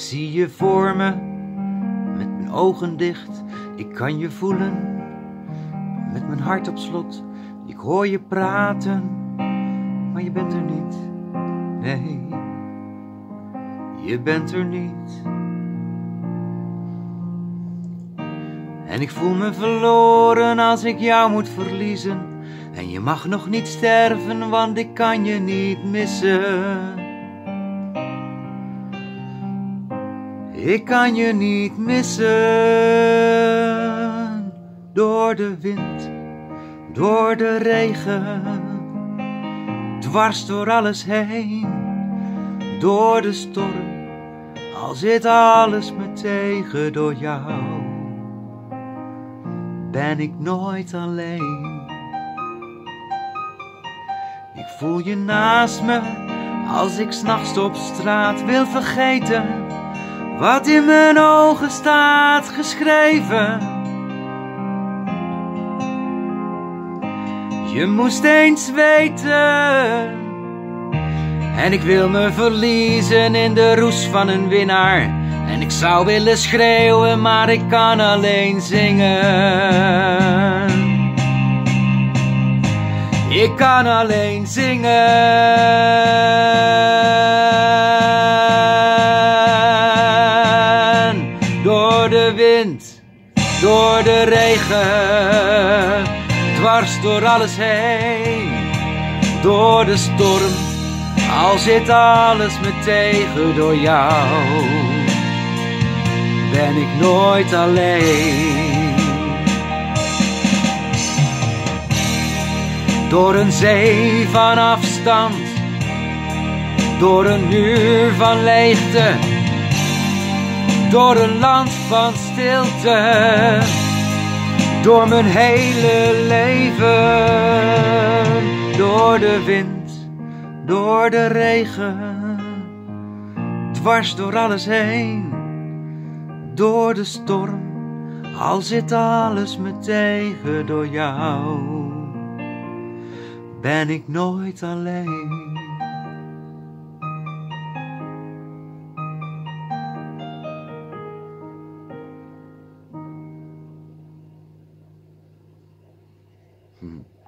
zie je voor me, met mijn ogen dicht. Ik kan je voelen, met mijn hart op slot. Ik hoor je praten, maar je bent er niet. Nee, je bent er niet. En ik voel me verloren als ik jou moet verliezen. En je mag nog niet sterven, want ik kan je niet missen. Ik kan je niet missen. Door de wind, door de regen, dwars door alles heen. Door de storm, al zit alles me tegen door jou. Ben ik nooit alleen. Ik voel je naast me als ik s'nachts op straat wil vergeten wat in mijn ogen staat geschreven. Je moest eens weten. En ik wil me verliezen in de roes van een winnaar. En ik zou willen schreeuwen, maar ik kan alleen zingen. Ik kan alleen zingen. De wind, door de regen, dwars door alles heen. Door de storm, al zit alles me tegen door jou. Ben ik nooit alleen. Door een zee van afstand, door een muur van leegte, door een land van stilte, door mijn hele leven, door de wind, door de regen, dwars door alles heen, door de storm, al zit alles me tegen door jou ben ik nooit alleen. Mm-hmm.